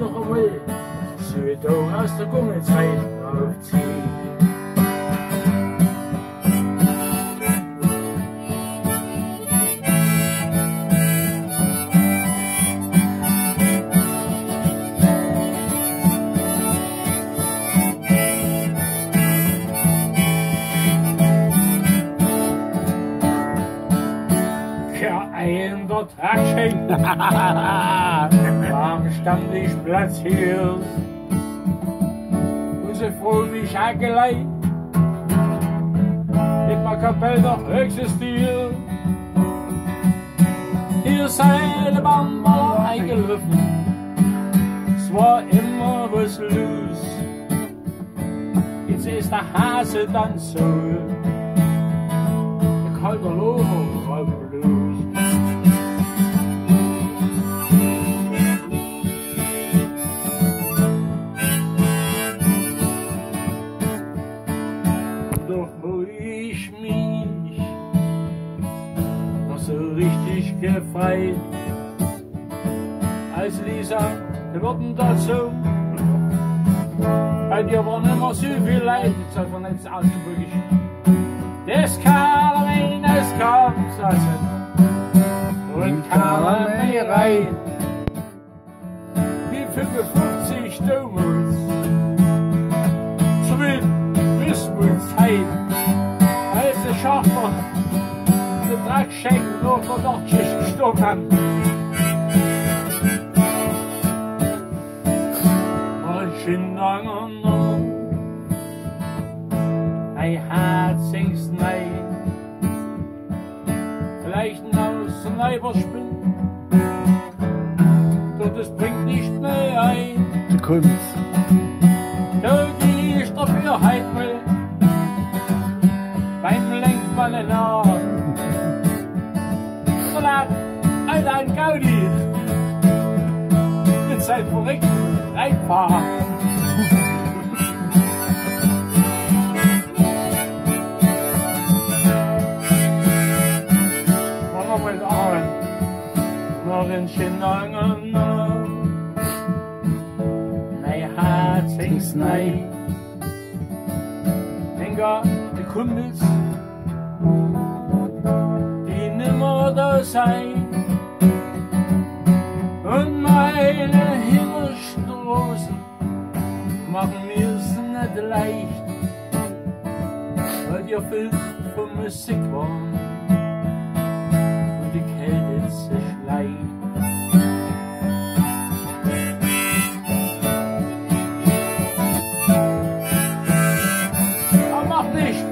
noch einmal Südung aus der Gummizeit aufziehen. verändert Action. Am Stammtischplatz hier. Unsere fröhlich Hagelei. In der Kapelle noch existiert. Hier seine Bammer eingelaufen. Es war immer was los. Jetzt ist der Hase dann so. Der kalter Loho, Blues. Doch richtig gefreut, als Lisa, wir wurden dazu. Bei dir war nimmer so viel Leid, jetzt soll man jetzt ausdrücklich. Das kam rein, das kam, also, und kam rein. Die 55 damals, zurück bis uns heim. Als der Schafer Nachtschicht gestorben haben. Und in langer Nacht, ein Herz singst nein, vielleicht aus dem Leiber spinnt, doch das bringt nicht mehr ein. Du kommst. mal verrückt reinfahren. One with orange, orange in England. They had things night. Tænker det kun machen mir's nicht leicht, weil die erfüllt von Musik waren und die Kälte sich leicht. Aber mach nicht!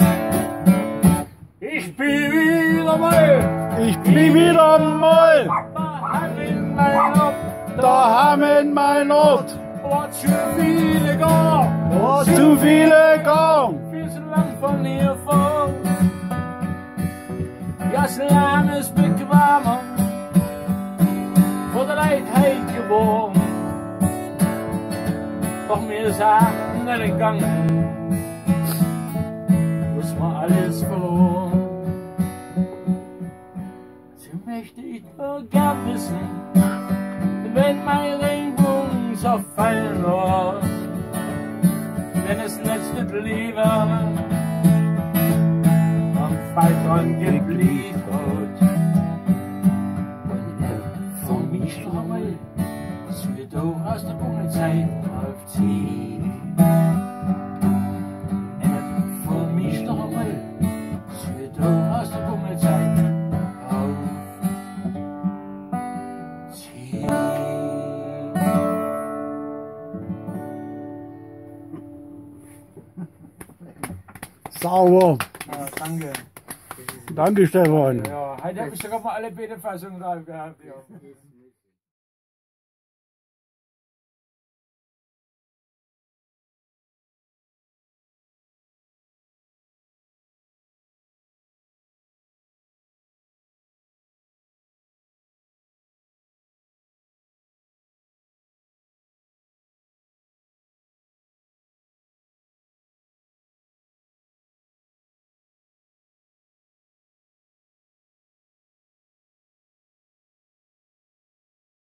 Ich bin wieder mal! Ich bin wieder mal Da in mein Ort, daheim in mein Ort. Wat zoveel kom. Wat zoveel kom. Veel te lang van hier vol. Ja, slaan is bekwamen. Voor de leidheid gewoon. Nog meer zaken naar de gang. Was maar alles verloren. Ze möchte ich vergessen, wenn my Leben mein Regenbogen zerfallen war wenn es letzte Liebe am Faltern gebliefert. Und er von mich einmal, so wie du aus der Bummelzeit aufziehen. Sauber. Ja, danke. Danke, Stefan. Ja, heute habe ich sogar mal alle Betefassungen drauf gehabt. Ja.